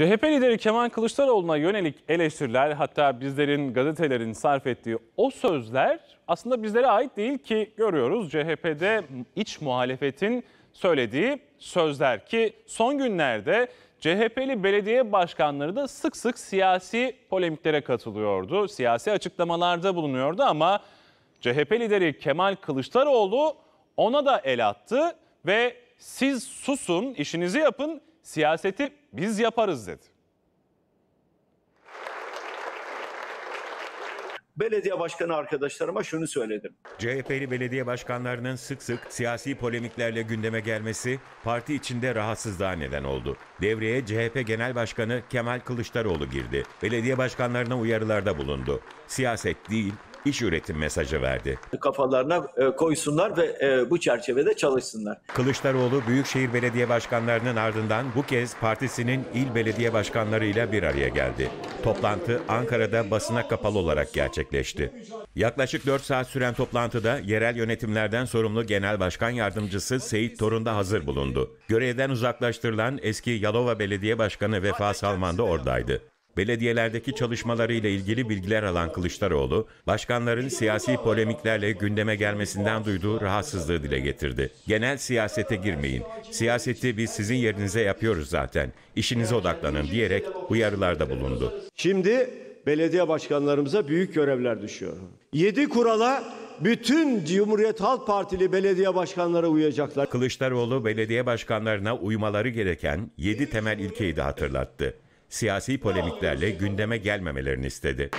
CHP lideri Kemal Kılıçdaroğlu'na yönelik eleştiriler hatta bizlerin gazetelerin sarf ettiği o sözler aslında bizlere ait değil ki görüyoruz CHP'de iç muhalefetin söylediği sözler ki son günlerde CHP'li belediye başkanları da sık sık siyasi polemiklere katılıyordu. Siyasi açıklamalarda bulunuyordu ama CHP lideri Kemal Kılıçdaroğlu ona da el attı ve siz susun, işinizi yapın, siyaseti biz yaparız dedi. belediye başkanı arkadaşlarıma şunu söyledim. CHP'li belediye başkanlarının sık sık siyasi polemiklerle gündeme gelmesi parti içinde rahatsızlığa neden oldu. Devreye CHP Genel Başkanı Kemal Kılıçdaroğlu girdi. Belediye başkanlarına uyarılarda bulundu. Siyaset değil, iş üretim mesajı verdi. Kafalarına e, koysunlar ve e, bu çerçevede çalışsınlar. Kılıçdaroğlu Büyükşehir Belediye Başkanlarının ardından bu kez partisinin il belediye başkanlarıyla bir araya geldi. Toplantı Ankara'da basına kapalı olarak gerçekleşti. Yaklaşık 4 saat süren toplantıda yerel yönetimlerden sorumlu Genel Başkan Yardımcısı Seyit Torun da hazır bulundu. Görevden uzaklaştırılan eski Yalova Belediye Başkanı Vefa Salman da oradaydı. Belediyelerdeki çalışmalarıyla ilgili bilgiler alan Kılıçdaroğlu, başkanların siyasi polemiklerle gündeme gelmesinden duyduğu rahatsızlığı dile getirdi. Genel siyasete girmeyin. Siyaseti biz sizin yerinize yapıyoruz zaten. İşinize odaklanın diyerek uyarılarda bulundu. Şimdi belediye başkanlarımıza büyük görevler düşüyor. Yedi kurala bütün Cumhuriyet Halk Partili belediye başkanları uyacaklar. Kılıçdaroğlu belediye başkanlarına uymaları gereken 7 temel ilkeyi de hatırlattı. Siyasi polemiklerle gündeme gelmemelerini istedi.